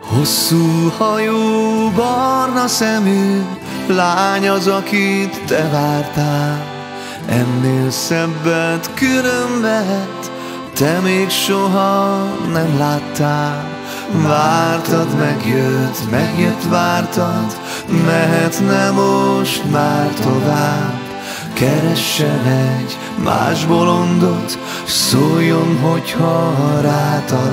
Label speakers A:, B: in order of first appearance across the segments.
A: Hosszú hajú, barna szemű Lány az, akit te vártál. Ennél szebbet különbet Te még soha nem láttál. Vártad, megjött, megjött, vártad Mehetne most már tovább. Keressen egy más bolondot Szóljon, hogyha rátalált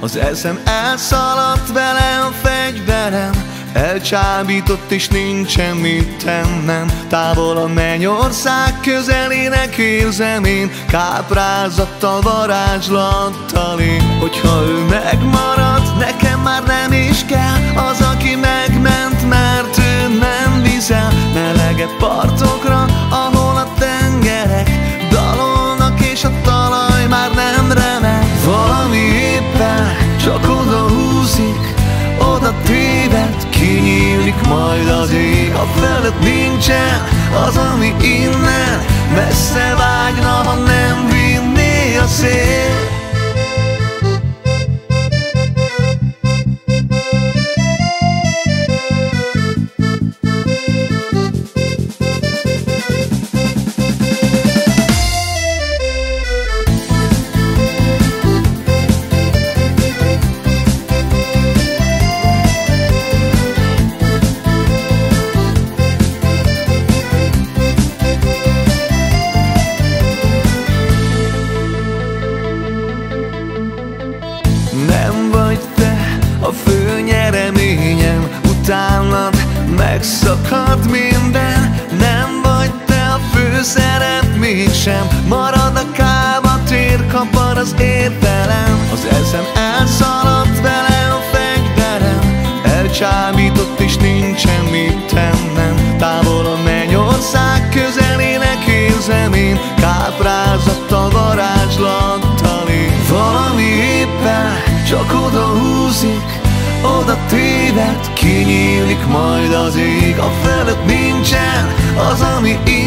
A: Az eszem elszaladt vele a fegyverem Elcsábított és nincsen mit tennem. Távol a mennyország közelének érzem én Káprázattal, varázslattal én. Hogyha ő megmarad, nekem már nem is kell Az, aki megment, mert ő nem viszel Melegebb partokra, nincsen Az, ami innen messze vágyna, ha nem Utánad megszakad minden. Nem vagy te a fő szerep mégsem Marad a kába, tér az értelem. Az eszem elszaladt vele a fegyverem. Elcsábított és nincsen mit tennem. Távol a mennyország közelének érzem én. Káprázattal, varázslattal én Valami éppen csak oda téved, kinyílik majd az ég A felett nincsen az, ami vár